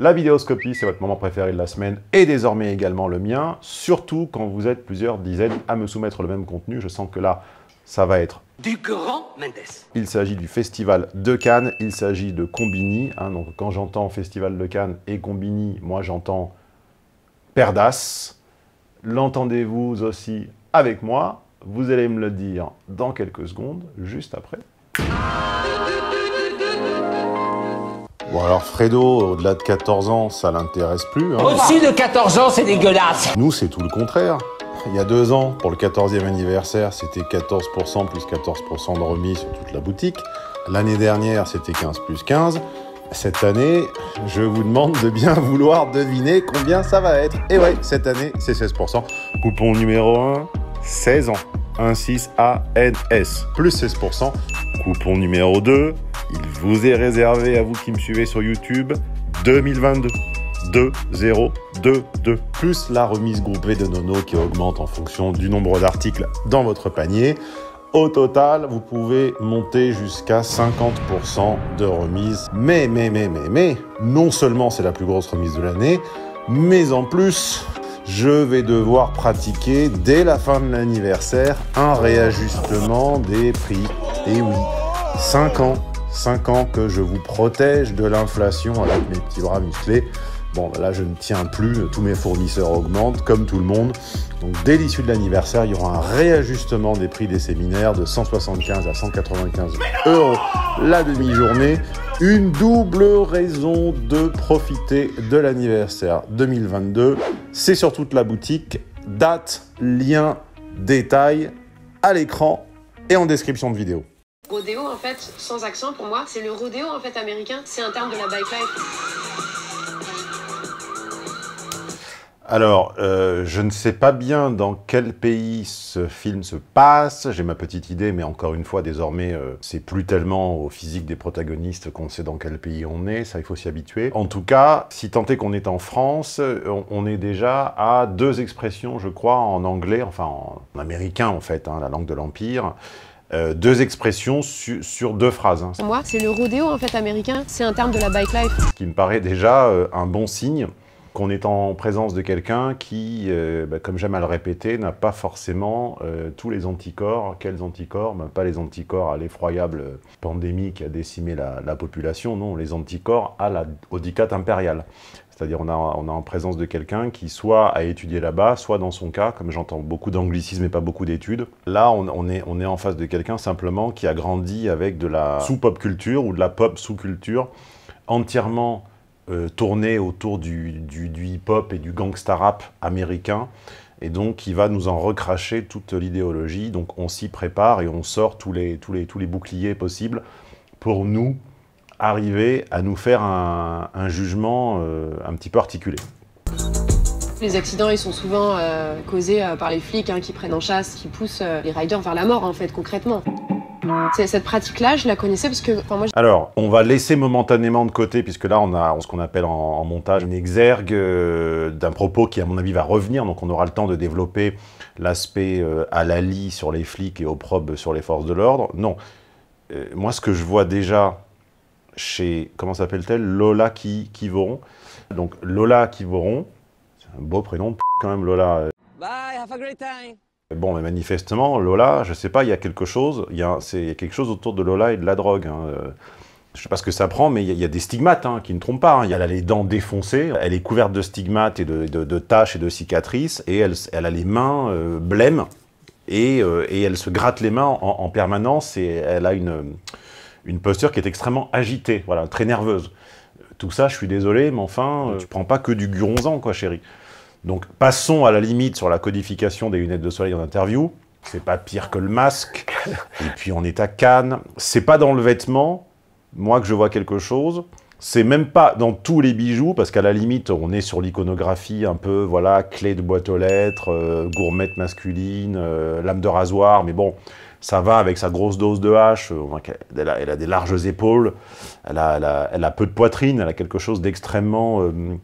La vidéoscopie, c'est votre moment préféré de la semaine et désormais également le mien, surtout quand vous êtes plusieurs dizaines à me soumettre le même contenu. Je sens que là, ça va être du grand Mendes. Il s'agit du Festival de Cannes, il s'agit de Combini. Hein, donc quand j'entends Festival de Cannes et Combini, moi j'entends Perdas. L'entendez-vous aussi avec moi Vous allez me le dire dans quelques secondes, juste après. Bon alors Fredo, au-delà de 14 ans, ça l'intéresse plus. Hein. Au-dessus de 14 ans, c'est dégueulasse Nous, c'est tout le contraire. Il y a deux ans, pour le 14e anniversaire, c'était 14% plus 14% de remise sur toute la boutique. L'année dernière, c'était 15 plus 15. Cette année, je vous demande de bien vouloir deviner combien ça va être. Et ouais, cette année, c'est 16%. Coupon numéro 1, 16 ans. 16ANS, plus 16%. Coupon numéro 2, il vous est réservé à vous qui me suivez sur YouTube 2022. 2, 0, 2, 2, plus la remise groupée de Nono qui augmente en fonction du nombre d'articles dans votre panier. Au total, vous pouvez monter jusqu'à 50% de remise. Mais, mais, mais, mais, mais, non seulement c'est la plus grosse remise de l'année, mais en plus, je vais devoir pratiquer dès la fin de l'anniversaire un réajustement des prix. Et oui, 5 ans 5 ans que je vous protège de l'inflation avec mes petits bras musclés. Bon, là, je ne tiens plus, tous mes fournisseurs augmentent, comme tout le monde. Donc, dès l'issue de l'anniversaire, il y aura un réajustement des prix des séminaires de 175 à 195 euros la demi-journée. Une double raison de profiter de l'anniversaire 2022. C'est sur toute la boutique. Date, lien, détail à l'écran et en description de vidéo. Rodéo, en fait, sans accent pour moi, c'est le rodéo en fait américain. C'est un terme de la bike life. Alors, euh, je ne sais pas bien dans quel pays ce film se passe. J'ai ma petite idée, mais encore une fois, désormais, euh, c'est plus tellement au physique des protagonistes qu'on sait dans quel pays on est. Ça, il faut s'y habituer. En tout cas, si tant est qu'on est en France, on, on, est déjà à deux expressions, je crois, en anglais, enfin en, américain en fait, hein, la langue de l'Empire. Euh, deux expressions su sur deux phrases. Hein. Moi, c'est le rodéo en fait américain, c'est un terme de la bike life. Ce qui me paraît déjà un bon signe qu'on est en présence de quelqu'un qui, euh, bah, comme j'aime à le répéter, n'a pas forcément euh, tous les anticorps. Quels anticorps? Bah, Pas les anticorps à l'effroyable pandémie qui a décimé la, la, population, non, les anticorps à la, au diktat impérial. C'est-à-dire on a, on a en présence de quelqu'un qui soit a étudié là-bas, soit dans son cas, comme j'entends beaucoup d'anglicisme et pas beaucoup d'études, là on, on, est, on est en face de quelqu'un simplement qui a grandi avec de la sous-pop culture ou de la pop sous-culture entièrement euh, tourné autour du, du, hip-hop et du gangsta rap américain. Et donc, il va nous en recracher toute l'idéologie. Donc, on s'y prépare et on sort tous les, tous, les, tous les boucliers possibles pour nous arriver à nous faire un, un jugement euh, un petit peu articulé. Les accidents, ils sont souvent euh, causés euh, par les flics hein, qui prennent en chasse, qui poussent les riders vers la mort, en fait, concrètement. Cette pratique-là, je la connaissais parce que... Moi, Alors, on va laisser momentanément de côté, puisque là, on a ce qu'on appelle en, en, montage une exergue euh, d'un propos qui, à mon avis, va revenir. Donc, on aura le temps de développer l'aspect euh, à la lie sur les flics et opprobre sur les forces de l'ordre. Non. Euh, moi, ce que je vois déjà chez, comment s'appelle-t-elle? Lola Kivoron. Donc, Lola Kivoron, c'est un beau prénom quand même, Lola. Bye, have a great time Bon, mais manifestement, Lola, je sais pas, il y a quelque chose, il y a, quelque chose autour de Lola et de la drogue. Hein. Je sais pas ce que ça prend, mais il y, a, il y a des stigmates hein, qui ne trompent pas. Hein. Elle a les dents défoncées, elle est couverte de stigmates et de, de, de taches et de cicatrices, et elle, elle a les mains euh, blêmes, et, euh, et, elle se gratte les mains en, en, permanence, et elle a une, une posture qui est extrêmement agitée, voilà, très nerveuse. Tout ça, je suis désolé, mais enfin, euh, tu prends pas que du guronzan, quoi, chérie. Donc passons à la limite sur la codification des lunettes de soleil en interview. C'est pas pire que le masque. Et puis on est à Cannes. C'est pas dans le vêtement, moi que je vois quelque chose. C'est même pas dans tous les bijoux, parce qu'à la limite, on est sur l'iconographie un peu, voilà, clé de boîte aux lettres, euh, gourmette masculine, euh, lame de rasoir, mais bon, ça va avec sa grosse dose de hache, elle a, elle a des larges épaules, elle a, peu de poitrine, elle a quelque chose d'extrêmement... Euh,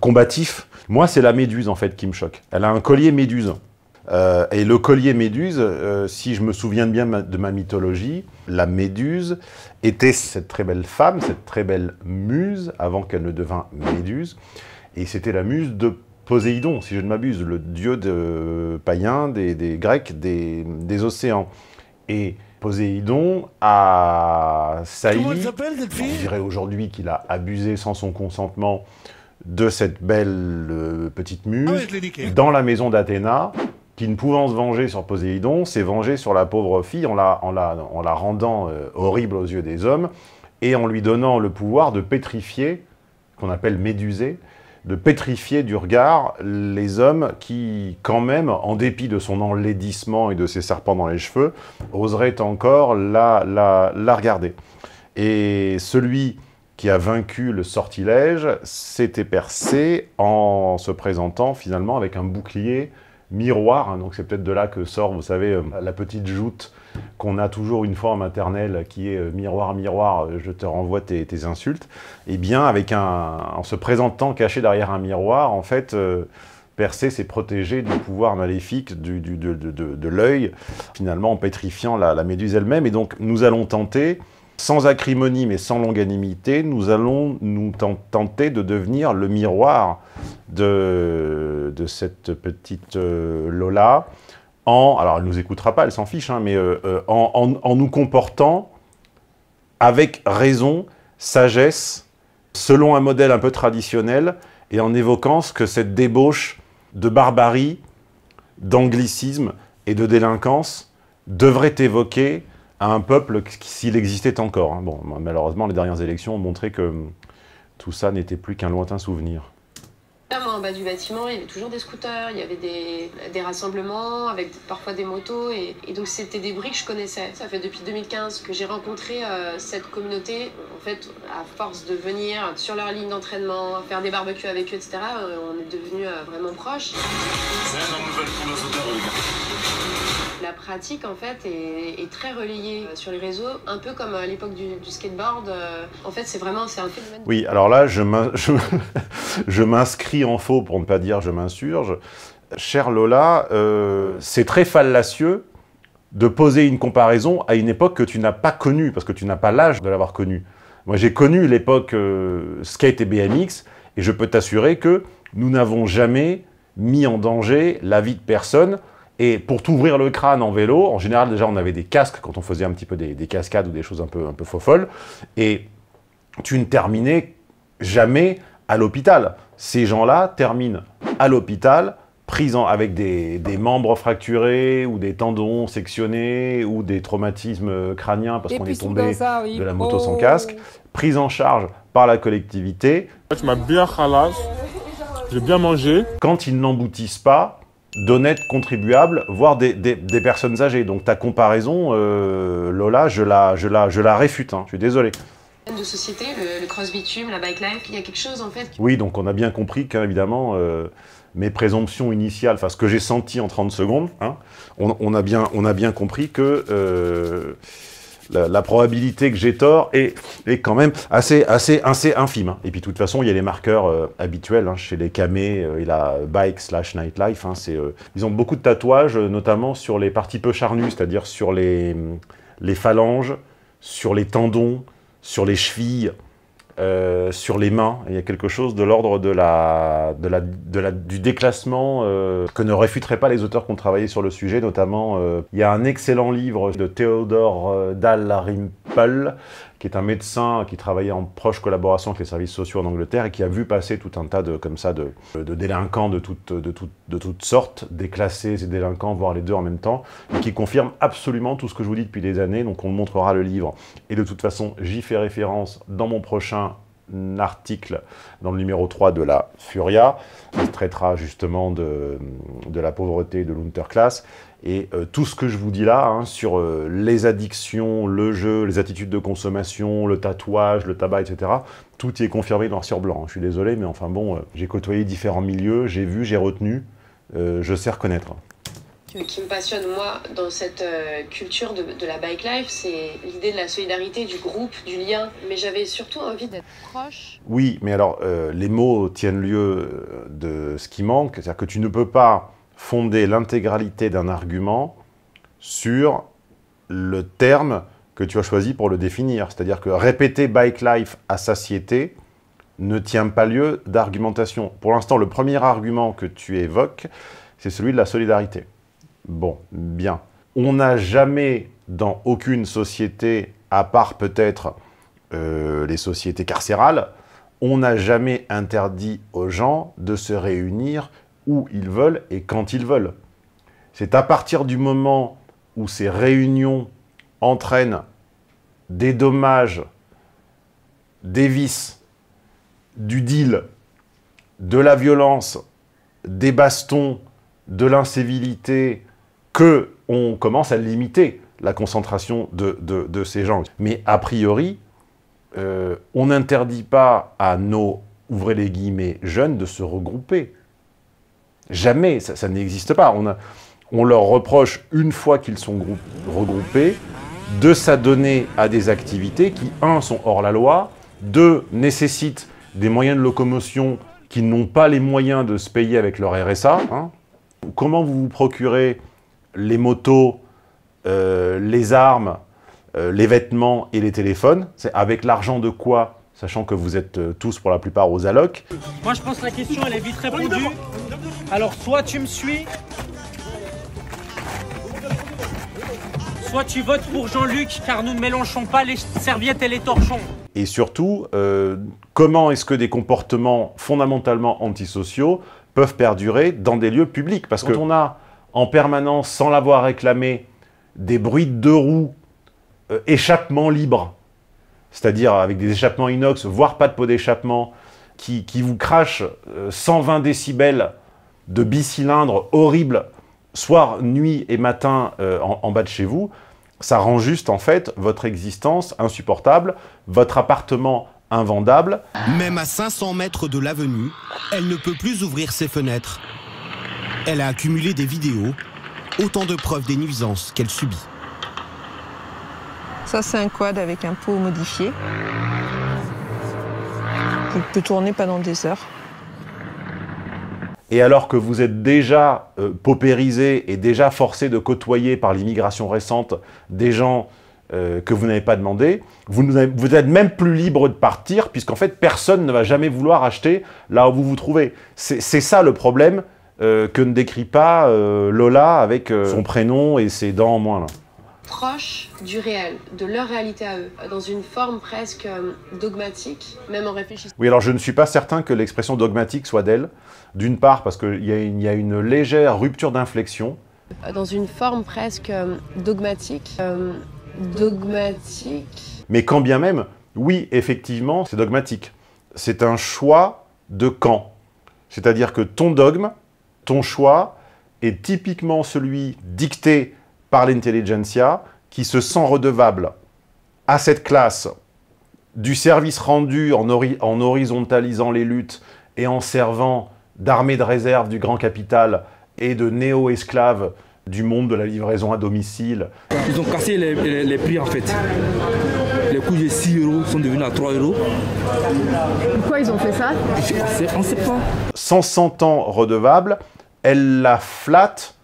combatif. Moi, c'est la méduse, en fait, qui me choque. Elle a un collier méduse. Euh, et le collier méduse, euh, si je me souviens bien de ma mythologie, la méduse était cette très belle femme, cette très belle muse, avant qu'elle ne devint méduse. Et c'était la muse de Poséidon, si je ne m'abuse, le dieu de, païen des, Grecs des, océans. Et Poséidon a sailli, on dirait aujourd'hui qu'il a abusé sans son consentement de cette belle euh, petite muse ah dans la maison d'Athéna, qui ne pouvant se venger sur Poséidon, s'est vengé sur la pauvre fille en la, en la, rendant euh, horrible aux yeux des hommes et en lui donnant le pouvoir de pétrifier, qu'on appelle méduser, de pétrifier du regard les hommes qui, quand même, en dépit de son enlaidissement et de ses serpents dans les cheveux, oseraient encore la, la, regarder. Et celui qui a vaincu le sortilège s'était percé en se présentant finalement avec un bouclier miroir. Hein. donc c'est peut-être de là que sort, vous savez, euh, la petite joute qu'on a toujours une forme maternelle qui est euh, miroir, miroir, euh, je te renvoie tes, insultes, et eh bien avec un, en se présentant caché derrière un miroir, en fait, Percé s'est protégé du pouvoir maléfique de, l'œil, finalement en pétrifiant la méduse elle-même. Et donc nous allons tenter, sans acrimonie mais sans longanimité, nous allons nous tenter de devenir le miroir de, cette petite Lola, alors elle nous écoutera pas, elle s'en fiche, hein, mais euh, euh, en, nous comportant avec raison, sagesse, selon un modèle un peu traditionnel, et en évoquant ce que cette débauche de barbarie, d'anglicisme et de délinquance devrait évoquer à un peuple s'il existait encore. Hein. Bon, malheureusement, les dernières élections ont montré que tout ça n'était plus qu'un lointain souvenir. En bas du bâtiment, il y avait toujours des scooters, il y avait des, des rassemblements avec parfois des motos. Et, donc, c'était des bruits que je connaissais. Ça fait depuis 2015 que j'ai rencontré euh, cette communauté. En fait, à force de venir sur leur ligne d'entraînement, faire des barbecues avec eux, etc., euh, on est devenus euh, vraiment proches. C'est la nouvelle la pratique en fait est, très relayée euh, sur les réseaux, un peu comme à l'époque du, skateboard. Euh, en fait, c'est vraiment un phénomène. Oui, alors là, je m'inscris en faux pour ne pas dire je m'insurge. Cher Lola, euh, c'est très fallacieux de poser une comparaison à une époque que tu n'as pas connue, parce que tu n'as pas l'âge de l'avoir connue. Moi, j'ai connu l'époque skate et BMX, et je peux t'assurer que nous n'avons jamais mis en danger la vie de personne et pour t'ouvrir le crâne en vélo, en général, déjà, on avait des casques quand on faisait un petit peu des, cascades ou des choses un peu, un peu faux folles. Et tu ne terminais jamais à l'hôpital. Ces gens-là terminent à l'hôpital, pris avec des, membres fracturés ou des tendons sectionnés ou des traumatismes crâniens parce qu'on est tombé de la moto sans oh. casque, pris en charge par la collectivité. Tu m'as bien khalash, j'ai bien mangé. Quand ils n'emboutissent pas, d'honnêtes contribuables, voire des, personnes âgées. Donc ta comparaison, euh, Lola, je la, je, la, je la réfute, hein. je suis désolé. De société, le, cross bitume, la bike life, il y a quelque chose en fait. Oui, donc on a bien compris qu'évidemment, euh, mes présomptions initiales, enfin ce que j'ai senti en 30 secondes, hein, on, a bien, on a bien compris que euh, la, probabilité que j'ai tort est, quand même assez, assez, assez infime. Hein. Et puis de toute façon, il y a les marqueurs euh, habituels hein, chez les camés euh, et la bike slash nightlife. Hein, euh, ils ont beaucoup de tatouages, notamment sur les parties peu charnues, c'est-à-dire sur les, les phalanges, sur les tendons, sur les chevilles. Euh, sur les mains. Il y a quelque chose de l'ordre de la, de la, de la, du déclassement euh, que ne réfuteraient pas les auteurs qui ont travaillé sur le sujet, notamment euh, il y a un excellent livre de Theodore Dalrymple qui est un médecin qui travaillait en proche collaboration avec les services sociaux en Angleterre et qui a vu passer tout un tas de, comme ça, de, délinquants de, toutes de, de sortes, déclassés et délinquants, voire les deux en même temps, et qui confirme absolument tout ce que je vous dis depuis des années, donc on montrera le livre. Et de toute façon, j'y fais référence dans mon prochain article dans le numéro 3 de la Furia, qui traitera justement de, de la pauvreté de l'Unterklasse. Et euh, tout ce que je vous dis là, hein, sur euh, les addictions, le jeu, les attitudes de consommation, le tatouage, le tabac, etc., tout y est confirmé noir sur blanc. Je suis désolé, mais enfin bon, euh, j'ai côtoyé différents milieux, j'ai vu, j'ai retenu, je sais reconnaître. Ce qui me passionne, moi, dans cette culture de, de, la bike life, c'est l'idée de la solidarité, du groupe, du lien. Mais j'avais surtout envie d'être proche. Oui, mais alors, les mots tiennent lieu de ce qui manque. C'est-à-dire que tu ne peux pas fonder l'intégralité d'un argument sur le terme que tu as choisi pour le définir. C'est-à-dire que répéter bike life à satiété ne tient pas lieu d'argumentation. Pour l'instant, le premier argument que tu évoques, c'est celui de la solidarité. Bon, bien. On n'a jamais, dans aucune société, à part peut-être euh, les sociétés carcérales, on n'a jamais interdit aux gens de se réunir où ils veulent et quand ils veulent. C'est à partir du moment où ces réunions entraînent des dommages, des vices, du deal, de la violence, des bastons, de l'incivilité, que on commence à limiter la concentration de, ces gens. Mais a priori, euh, on n'interdit pas à nos, ouvrez les guillemets, jeunes de se regrouper. Jamais, ça, n'existe pas. On, leur reproche, une fois qu'ils sont regroupés, de s'adonner à des activités qui, un, sont hors la loi, deux, nécessitent des moyens de locomotion qui n'ont pas les moyens de se payer avec leur RSA. Hein. Comment vous vous procurez les motos, euh, les armes, euh, les vêtements et les téléphones? C'est avec l'argent de quoi Sachant que vous êtes euh, tous pour la plupart aux allocs. Moi je pense que la question elle est vite répondue. Alors soit tu me suis, Soit tu votes pour Jean-Luc, car nous ne mélangeons pas les serviettes et les torchons. Et surtout, euh, comment est-ce que des comportements fondamentalement antisociaux peuvent perdurer dans des lieux publics? Parce qu'on a en permanence, sans l'avoir réclamé, des bruits de deux roues, euh, échappements libres, c'est-à-dire avec des échappements inox, voire pas de pot d'échappement, qui, vous crachent 120 euh, décibels de bicylindres horribles soir, nuit et matin euh, en, bas de chez vous, ça rend juste en fait votre existence insupportable, votre appartement invendable. Même à 500 mètres de l'avenue, elle ne peut plus ouvrir ses fenêtres. Elle a accumulé des vidéos, autant de preuves des nuisances qu'elle subit. Ça, c'est un quad avec un pot modifié. Il peut tourner pendant des heures. Et alors que vous êtes déjà euh, paupérisé et déjà forcé de côtoyer par l'immigration récente des gens euh, que vous n'avez pas demandé, vous n'êtes même plus libre de partir, puisqu'en fait, personne ne va jamais vouloir acheter là où vous vous trouvez. C'est ça le problème euh, que ne décrit pas Lola avec son prénom et ses dents en moins. Proche du réel, de leur réalité à eux, dans une forme presque euh, dogmatique, même en réfléchissant. Oui, alors je ne suis pas certain que l'expression dogmatique soit d'elle. D'une part, parce qu'il y, y, a une légère rupture d'inflexion. Euh, dans une forme presque euh, dogmatique. dogmatique. Mais quand bien même, oui, effectivement, c'est dogmatique. C'est un choix de camp. C'est-à-dire que ton dogme, ton choix, est typiquement celui dicté par l'intelligentsia qui se sent redevable à cette classe du service rendu en, en horizontalisant les luttes et en servant d'armée de réserve du grand capital et de néo-esclaves du monde de la livraison à domicile. Ils ont cassé les, prix en fait. Les coûts de 6 euros sont devenus à 3 euros. Pourquoi ils ont fait ça? On ne sait pas. Sans sentant redevable, elle la flatte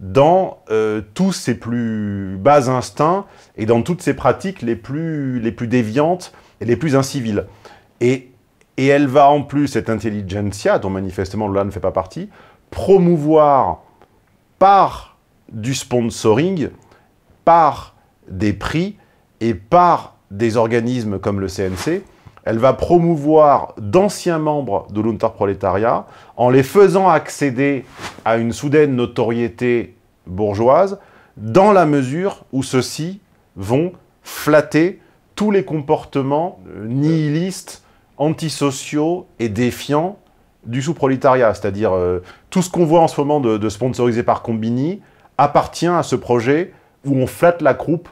dans euh, tous ses plus bas instincts et dans toutes ses pratiques les plus, les plus déviantes et les plus inciviles. Et, et elle va en plus, cette intelligentsia, dont manifestement Lola ne fait pas partie, promouvoir par du sponsoring, par des prix et par des organismes comme le CNC, elle va promouvoir d'anciens membres de l'Unterprolétariat en les faisant accéder à une soudaine notoriété bourgeoise, dans la mesure où ceux-ci vont flatter tous les comportements nihilistes, antisociaux et défiants du sous-prolétariat. C'est-à-dire euh, tout ce qu'on voit en ce moment de, sponsorisé par Combini appartient à ce projet où on flatte la croupe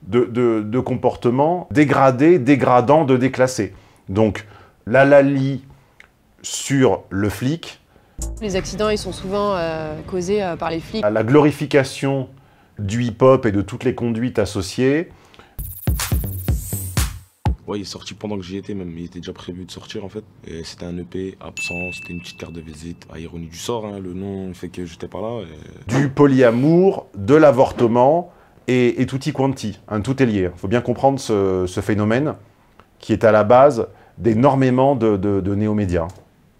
de, comportements dégradés, dégradants, de déclassés. Donc, la Lali sur le flic. Les accidents, ils sont souvent euh, causés euh, par les flics. La glorification du hip-hop et de toutes les conduites associées. Ouais, il est sorti pendant que j'y étais même. Il était déjà prévu de sortir en fait. Et c'était un EP absent, c'était une petite carte de visite. À ironie du sort, hein, le nom fait que j'étais pas là. et- Du polyamour, de l'avortement et, et tutti quanti. Hein, tout est lié. Il faut bien comprendre ce, ce phénomène qui est à la base d'énormément de, de, de néomédias.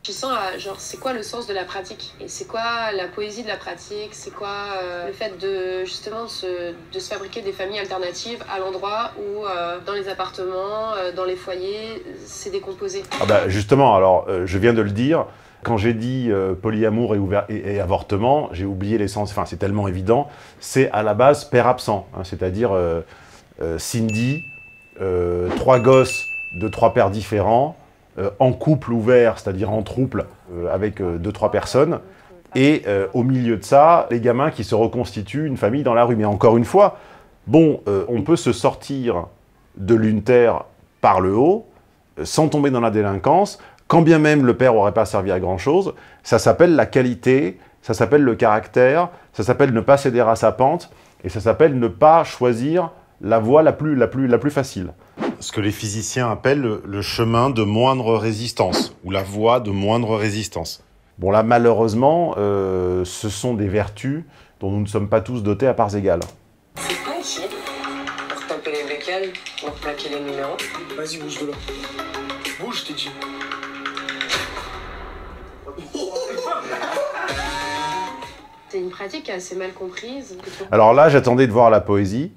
Je sens, à, genre, c'est quoi le sens de la pratique? Et c'est quoi la poésie de la pratique? C'est quoi euh, le fait de, justement, se, de se fabriquer des familles alternatives à l'endroit où, euh, dans les appartements, euh, dans les foyers, c'est décomposé? Ah bah, justement, alors euh, je viens de le dire, quand j'ai dit euh, polyamour et, ouvert- et- et avortement, j'ai oublié l'essence, enfin c'est tellement évident, c'est à la base père absent, hein, c'est-à-dire euh, euh, Cindy, euh, trois gosses de trois pères différents, euh, en couple ouvert, c'est-à-dire en trouble euh, avec euh, deux, trois personnes, et au milieu de ça, les gamins qui se reconstituent une famille dans la rue. Mais encore une fois, bon, on peut se sortir de l'unitaire par le haut, sans tomber dans la délinquance, quand bien même le père n'aurait pas servi à grand-chose, ça s'appelle la qualité, ça s'appelle le caractère, ça s'appelle ne pas céder à sa pente, et ça s'appelle ne pas choisir la voie la plus, la plus, la plus facile. Ce que les physiciens appellent le, chemin de moindre résistance, ou la voie de moindre résistance. Bon là, malheureusement, euh, ce sont des vertus dont nous ne sommes pas tous dotés à parts égales. C'est quoi ici Pour taper les bécales, pour plaquer les numéros. Vas-y, bouge de là. Bouge, je t'ai dit. C'est une pratique assez mal comprise. Alors là, j'attendais de voir la poésie,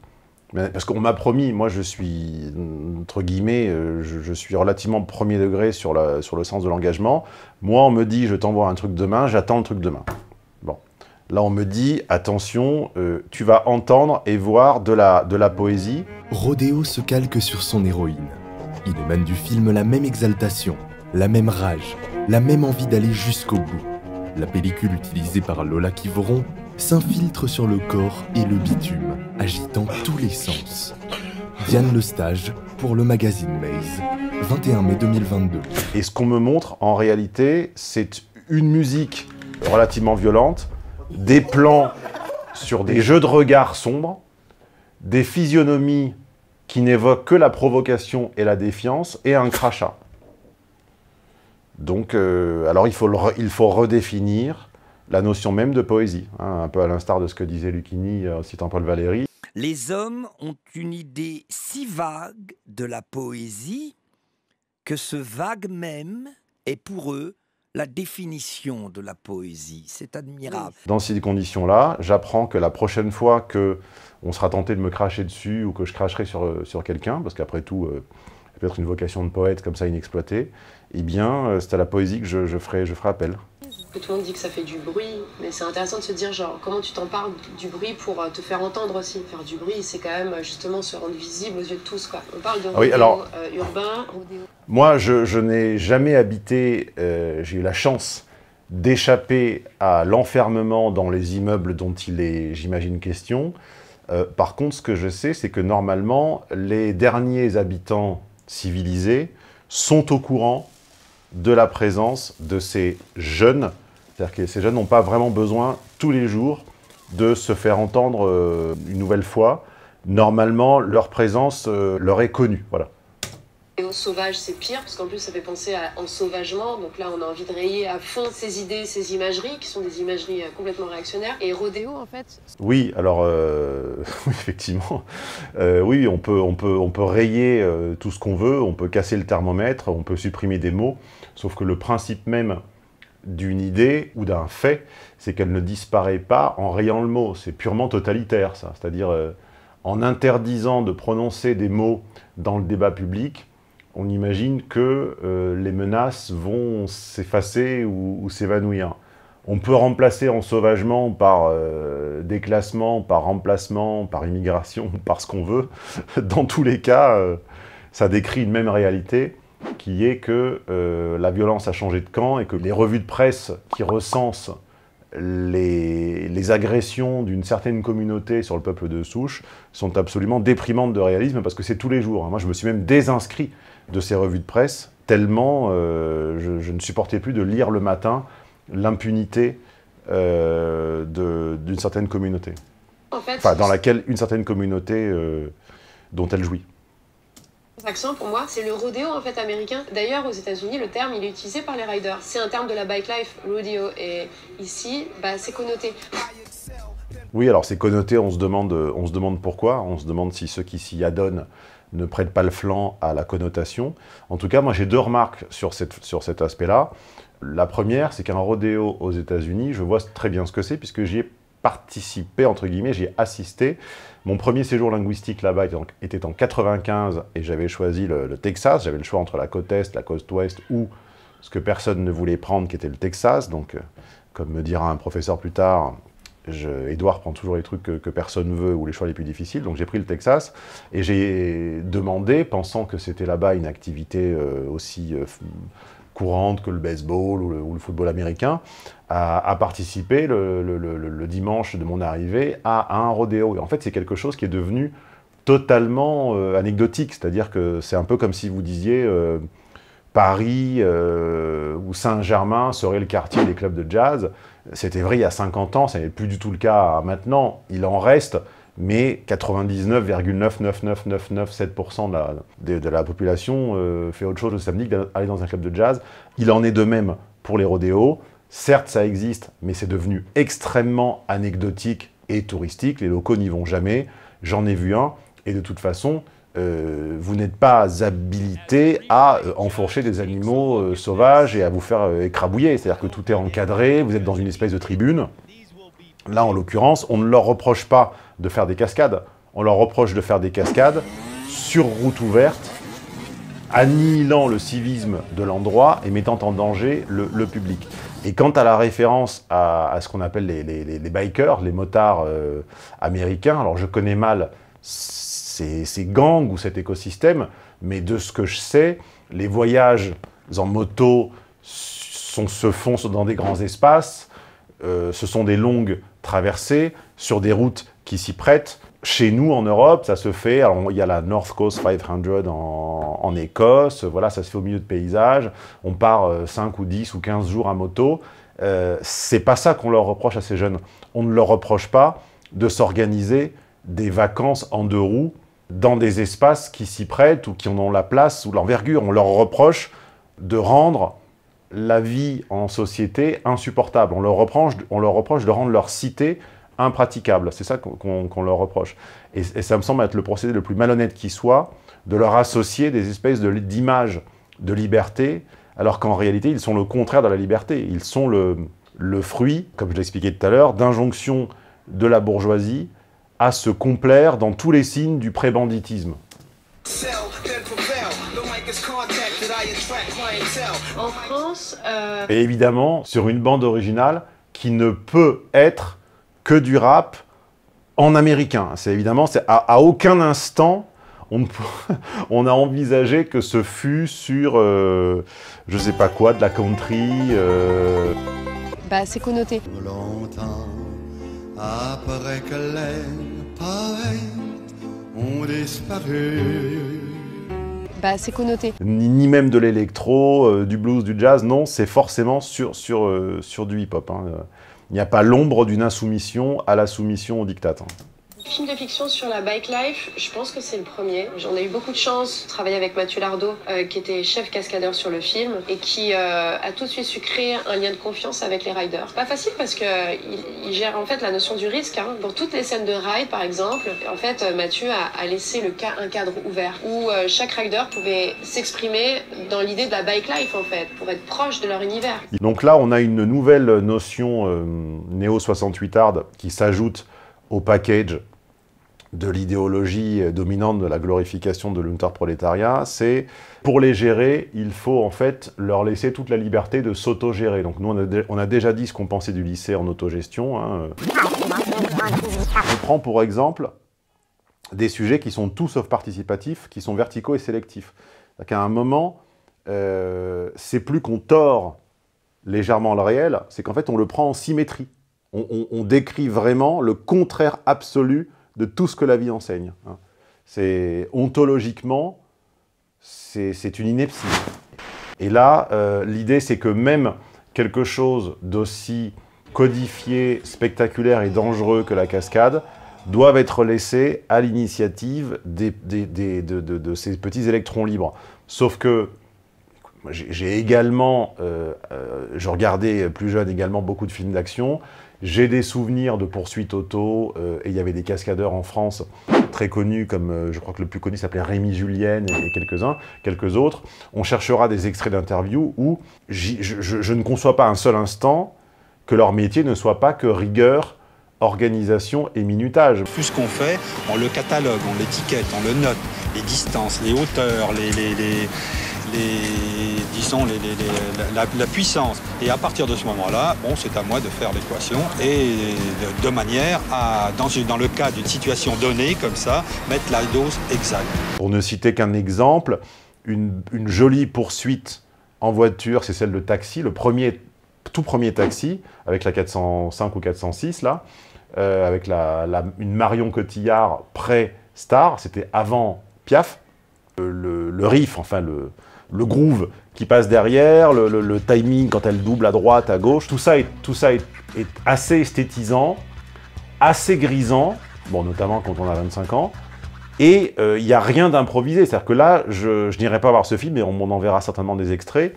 parce qu'on m'a promis, moi je suis, entre guillemets, euh, je, suis relativement premier degré sur, sur le sens de l'engagement. Moi, on me dit, je t'envoie un truc demain, j'attends le truc demain. Bon. Là, on me dit, attention, euh, tu vas entendre et voir de la, de la poésie. Rodéo se calque sur son héroïne. Il émane du film la même exaltation, la même rage, la même envie d'aller jusqu'au bout. La pellicule utilisée par Lola Kivoron s'infiltre sur le corps et le bitume, agitant tous les sens. Diane Lestage pour le magazine Maze, 21 mai 2022. Et ce qu'on me montre, en réalité, c'est une musique relativement violente, des plans sur des jeux de regard sombres, des physionomies qui n'évoquent que la provocation et la défiance, et un crachat. Donc, euh, alors il faut, redéfinir la notion même de poésie, hein, un peu à l'instar de ce que disait Lucchini euh, citant Paul Valéry. Les hommes ont une idée si vague de la poésie que ce vague même est pour eux la définition de la poésie. C'est admirable. Dans ces conditions-là, j'apprends que la prochaine fois que on sera tenté de me cracher dessus ou que je cracherai sur, euh, sur quelqu'un, parce qu'après tout, euh, ça peut être une vocation de poète comme ça inexploitée, eh bien, euh, c'est à la poésie que je, je ferai, je ferai appel. Que tout le monde dit que ça fait du bruit, mais c'est intéressant de se dire genre comment tu t'en parles du bruit pour euh, te faire entendre aussi. Faire du bruit, c'est quand même euh, justement se rendre visible aux yeux de tous quoi. On parle de Ah oui, rodéo alors- euh, urbain, rodéo Moi, je, je n'ai jamais habité, euh, j'ai eu la chance d'échapper à l'enfermement dans les immeubles dont il est, j'imagine, question. Euh, par contre, ce que je sais, c'est que normalement, les derniers habitants civilisés sont au courant de la présence de ces jeunes. C'est-à-dire que ces jeunes n'ont pas vraiment besoin tous les jours de se faire entendre euh, une nouvelle fois. Normalement, leur présence euh, leur est connue. Voilà. Rodéo sauvage, c'est pire, parce qu'en plus ça fait penser à ensauvagement. Donc là, on a envie de rayer à fond ces idées, ces imageries, qui sont des imageries euh, complètement réactionnaires. Et rodéo, en fait, Oui, alors euh, effectivement, Euh, oui, on peut, on peut, on peut rayer euh, tout ce qu'on veut, on peut casser le thermomètre, on peut supprimer des mots, sauf que le principe même d'une idée ou d'un fait, c'est qu'elle ne disparaît pas en rayant le mot. C'est purement totalitaire, ça. C'est-à-dire, euh, en interdisant de prononcer des mots dans le débat public, on imagine que euh, les menaces vont s'effacer ou, ou s'évanouir. On peut remplacer en sauvagement par euh, déclassement, par remplacement, par immigration, par ce qu'on veut. Dans tous les cas, ça décrit une même réalité qui est que euh, la violence a changé de camp et que les revues de presse qui recensent les, les agressions d'une certaine communauté sur le peuple de souche sont absolument déprimantes de réalisme parce que c'est tous les jours. hein. Moi, je me suis même désinscrit de ces revues de presse tellement euh, je, je ne supportais plus de lire le matin l'impunité euh, d'une certaine communauté. En fait, Enfin, dans laquelle une certaine communauté dont elle jouit. Accent pour moi, c'est le rodéo en fait américain. D'ailleurs, aux États-Unis, le terme il est utilisé par les riders. C'est un terme de la bike life, rodeo, et ici, bah, c'est connoté. Oui, alors c'est connoté, on se, demande, on se demande pourquoi, on se demande si ceux qui s'y adonnent ne prêtent pas le flanc à la connotation. En tout cas, moi j'ai deux remarques sur, cette, sur cet aspect-là. La première, c'est qu'un rodéo aux États-Unis, je vois très bien ce que c'est, puisque j'y ai participé, entre guillemets, j'y ai assisté. Mon premier séjour linguistique là-bas était en 95 et j'avais choisi le, Texas. J'avais le choix entre la côte Est, la côte Ouest ou ce que personne ne voulait prendre, qui était le Texas. Donc, euh, comme me dira un professeur plus tard, Edouard prend toujours les trucs que, que, personne veut ou les choix les plus difficiles, donc j'ai pris le Texas et j'ai demandé, pensant que c'était là-bas une activité euh, aussi euh, courante que le baseball ou le, football américain, à participer le, dimanche de mon arrivée à, un rodéo. Et en fait, c'est quelque chose qui est devenu totalement euh, anecdotique, c'est-à-dire que c'est un peu comme si vous disiez euh, Paris euh, ou Saint-Germain serait le quartier des clubs de jazz. C'était vrai il y a 50 ans, ça n'est plus du tout le cas maintenant. Il en reste, mais 99,99997% de la, de, la population euh, fait autre chose le samedi que d'aller dans un club de jazz. Il en est de même pour les rodéos. Certes, ça existe, mais c'est devenu extrêmement anecdotique et touristique. Les locaux n'y vont jamais. J'en ai vu un, et de toute façon, euh, vous n'êtes pas habilité à euh, enfourcher des animaux sauvages et à vous faire écrabouiller. C'est-à-dire que tout est encadré, vous êtes dans une espèce de tribune. Là, en l'occurrence, on ne leur reproche pas de faire des cascades. On leur reproche de faire des cascades sur route ouverte, annihilant le civisme de l'endroit et mettant en danger le, public. Et quant à la référence à, ce qu'on appelle les, bikers, les motards euh, américains, alors je connais mal ces, gangs ou cet écosystème, mais de ce que je sais, les voyages en moto se font dans des grands espaces, euh, ce sont des longues traversées sur des routes qui s'y prêtent. Chez nous, en Europe, ça se fait, alors il y a la North Coast 500 en, Écosse, voilà, ça se fait au milieu de paysages, on part euh, 5 ou 10 ou 15 jours à moto. Euh, c'est pas ça qu'on leur reproche à ces jeunes. On ne leur reproche pas de s'organiser des vacances en deux roues dans des espaces qui s'y prêtent ou qui en ont la place ou l'envergure. On leur reproche de rendre la vie en société insupportable. On leur reproche, on leur reproche de rendre leur cité impraticable. C'est ça qu'on qu leur reproche. Et, ça me semble être le procédé le plus malhonnête qui soit, de leur associer des espèces d'images de, de, liberté, alors qu'en réalité, ils sont le contraire de la liberté. Ils sont le, le fruit, comme je l'expliquais tout à l'heure, d'injonctions de la bourgeoisie à se complaire dans tous les signes du pré-banditisme. En France... Euh... Et évidemment, sur une bande originale qui ne peut être que du rap en américain. C'est évidemment, c'est à, à, aucun instant on, on, a envisagé que ce fût sur, euh, je sais pas quoi, de la country. Euh... Bah, c'est connoté. Longtemps après que les poètes ont disparu. Bah, c'est connoté. Ni, même de l'électro, euh, du blues, du jazz, non, c'est forcément sur, sur, euh, sur du hip-hop. Hein. Il n'y a pas l'ombre d'une insoumission à la soumission au diktat. Hein. Film de fiction sur la bike life, je pense que c'est le premier. J'en ai eu beaucoup de chance de travailler avec Mathieu Lardot, euh, qui était chef cascadeur sur le film et qui euh, a tout de suite su créer un lien de confiance avec les riders. Pas facile parce que il, gère en fait la notion du risque. Hein. Dans toutes les scènes de ride, par exemple, en fait, Mathieu a, laissé le cas un cadre ouvert où euh, chaque rider pouvait s'exprimer dans l'idée de la bike life en fait, pour être proche de leur univers. Donc là, on a une nouvelle notion néo 68 hard qui s'ajoute au package de l'idéologie dominante de la glorification de l'unterprolétariat, c'est pour les gérer, il faut en fait leur laisser toute la liberté de s'autogérer. Donc nous, on a, déjà dit ce qu'on pensait du lycée en autogestion. Hein. On prend pour exemple des sujets qui sont tout sauf participatifs, qui sont verticaux et sélectifs. qu'à un moment, euh, c'est plus qu'on tord légèrement le réel, c'est qu'en fait on le prend en symétrie. On décrit vraiment le contraire absolu de tout ce que la vie enseigne. C'est ontologiquement, c'est une ineptie. Et là, euh, l'idée, c'est que même quelque chose d'aussi codifié, spectaculaire et dangereux que la cascade doivent être laissés à l'initiative de, ces petits électrons libres. Sauf que j'ai également, euh, euh, je regardais plus jeune également beaucoup de films d'action. J'ai des souvenirs de poursuites auto, euh, et il y avait des cascadeurs en France très connus, comme euh, je crois que le plus connu s'appelait Rémi Julienne et, quelques-uns, quelques autres. On cherchera des extraits d'interviews où je, ne conçois pas un seul instant que leur métier ne soit pas que rigueur, organisation et minutage. Tout ce qu'on fait, on le catalogue, on l'étiquette, on le note, les distances, les hauteurs, les, les- la, puissance. Et à partir de ce moment-là, bon, c'est à moi de faire l'équation et de, manière à, dans, le cas d'une situation donnée comme ça, mettre la dose exacte. Pour ne citer qu'un exemple, une, jolie poursuite en voiture, c'est celle de Taxi, le premier, tout premier Taxi, avec la 405 ou 406, là, euh, avec la- une Marion Cotillard pré-star, c'était avant Piaf, Euh, le, le riff, enfin le, le groove qui passe derrière, le, timing quand elle double à droite, à gauche, tout ça est, tout ça est, assez esthétisant, assez grisant, bon, notamment quand on a 25 ans, et euh, il n'y a rien d'improvisé. C'est-à-dire que là, je, je n'irai pas voir ce film, mais on m'en enverra certainement des extraits.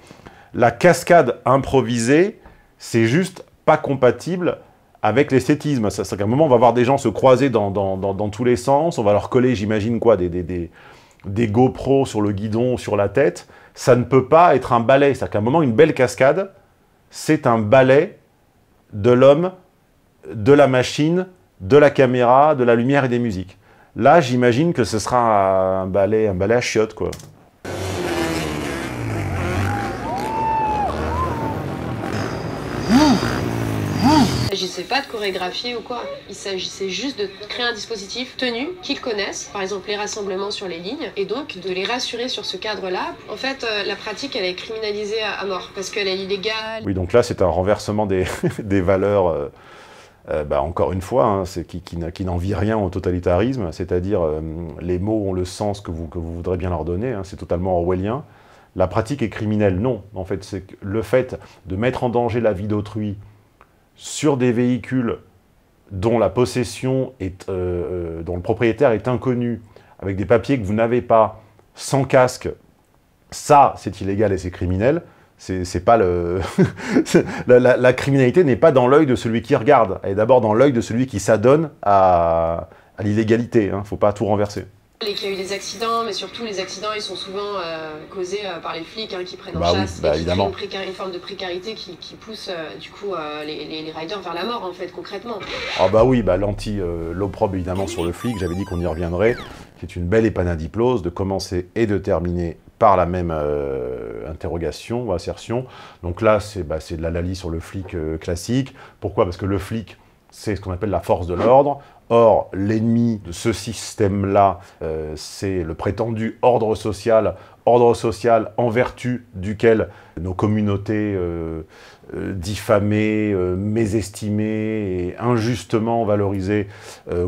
La cascade improvisée, c'est juste pas compatible avec l'esthétisme. C'est-à-dire qu'à un moment, on va voir des gens se croiser dans, dans- dans- dans tous les sens, on va leur coller, j'imagine quoi, des, des, des, des GoPros sur le guidon, sur la tête. Ça ne peut pas être un ballet. C'est-à-dire qu'à un moment, une belle cascade, c'est un ballet de l'homme, de la machine, de la caméra, de la lumière et des musiques. Là, j'imagine que ce sera un ballet, un ballet à chiottes, quoi. Il s'agissait de chorégraphier ou quoi. Il s'agissait juste de créer un dispositif tenu qu'ils connaissent, par exemple les rassemblements sur les lignes, et donc de les rassurer sur ce cadre-là. En fait, euh, la pratique, elle est criminalisée à, mort parce qu'elle est illégale. Oui, donc là, c'est un renversement des, valeurs, euh, euh, bah, encore une fois, hein, qui, qui qui n'envie rien au totalitarisme, c'est-à-dire les mots ont le sens que vous, voudrez bien leur donner, hein, c'est totalement orwellien. La pratique est criminelle, non. En fait, c'est le fait de mettre en danger la vie d'autrui sur des véhicules dont la possession est, euh, euh, dont le propriétaire est inconnu, avec des papiers que vous n'avez pas, sans casque, ça, c'est illégal et c'est criminel. C'est pas le. la, criminalité n'est pas dans l'œil de celui qui regarde. Elle est d'abord dans l'œil de celui qui s'adonne à, à l'illégalité. Il ne faut pas tout renverser. Et qu'il y a eu des accidents, mais surtout les accidents, ils sont souvent euh, causés euh, par les flics hein, qui prennent en Bah oui, chasse bah et qui évidemment. créent une, forme de précarité qui, qui pousse euh, du coup les, les- les riders vers la mort en fait concrètement. Ah bah oui, bah l'anti, l'opprobre évidemment sur le flic, j'avais dit qu'on y reviendrait. C'est une belle épanadiplose de commencer et de terminer par la même euh, interrogation ou assertion. Donc là, c'est bah, c'est de la lalie sur le flic euh, classique. Pourquoi? Parce que le flic, c'est ce qu'on appelle la force de l'ordre. Or, l'ennemi de ce système-là, euh, c'est le prétendu ordre social, ordre social en vertu duquel nos communautés euh, euh, diffamées, mésestimées et injustement valorisées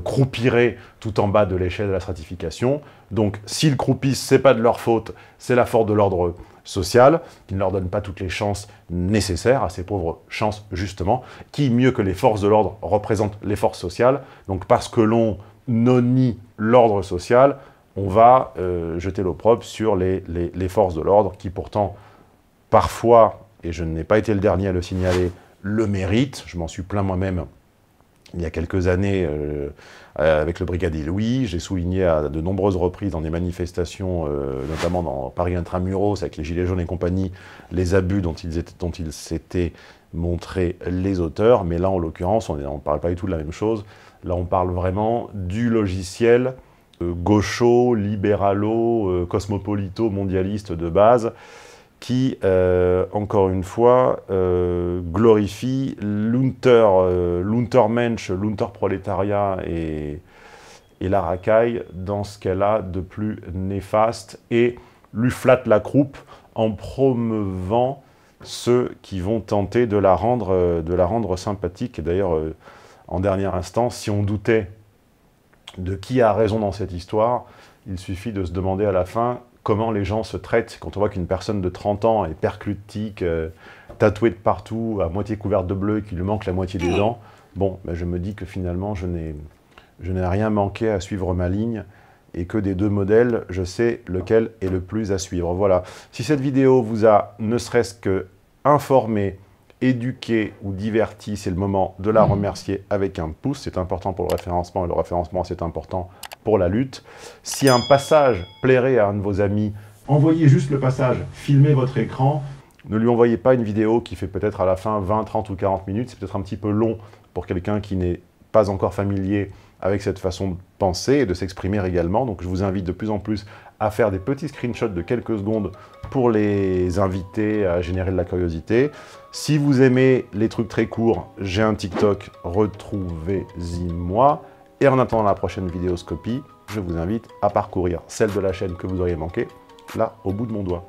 croupiraient tout en bas de l'échelle de la stratification. Donc, s'ils croupissent, c'est pas de leur faute, c'est la force de l'ordre social qui ne leur donne pas toutes les chances nécessaires à ces pauvres chances justement, qui mieux que les forces de l'ordre représentent les forces sociales. Donc parce que l'on nonie l'ordre social, on va euh, jeter l'opprobre sur les, forces de l'ordre qui pourtant parfois, et je n'ai pas été le dernier à le signaler, le méritent. Je m'en suis plaint moi-même il y a quelques années euh, avec le brigadier Louis. J'ai souligné à de nombreuses reprises dans des manifestations, euh, notamment dans Paris Intramuros, avec les Gilets jaunes et compagnie, les abus dont ils, dont ils s'étaient montrés les auteurs. Mais là, en l'occurrence, on ne parle pas du tout de la même chose. Là, on parle vraiment du logiciel euh, gaucho, libéralo, euh, cosmopolito, mondialiste de base, qui, euh, encore une fois, euh, glorifie l'unter, euh, l'untermensch, l'unterprolétariat et, et la racaille dans ce qu'elle a de plus néfaste et lui flatte la croupe en promeuvant ceux qui vont tenter de la rendre, euh, de la rendre sympathique. Et d'ailleurs, en dernière instance, si on doutait de qui a raison dans cette histoire, il suffit de se demander à la fin comment les gens se traitent quand on voit qu'une personne de 30 ans est perclutique, euh, tatouée de partout, à moitié couverte de bleu et qu'il lui manque la moitié des dents. Bon, ben je me dis que finalement, je n'ai, je n'ai rien manqué à suivre ma ligne et que des deux modèles, je sais lequel est le plus à suivre. Voilà. Si cette vidéo vous a ne serait-ce que informé, éduqué ou diverti, c'est le moment de la remercier avec un pouce. C'est important pour le référencement et le référencement, c'est important pour la lutte. Si un passage plairait à un de vos amis, envoyez juste le passage, filmez votre écran. Ne lui envoyez pas une vidéo qui fait peut-être à la fin 20, 30 ou 40 minutes. C'est peut-être un petit peu long pour quelqu'un qui n'est pas encore familier avec cette façon de penser et de s'exprimer également. Donc je vous invite de plus en plus à faire des petits screenshots de quelques secondes pour les inviter à générer de la curiosité. Si vous aimez les trucs très courts, j'ai un TikTok, retrouvez-y moi. Et en attendant la prochaine vidéoscopie, je vous invite à parcourir celle de la chaîne que vous auriez manqué, là, au bout de mon doigt.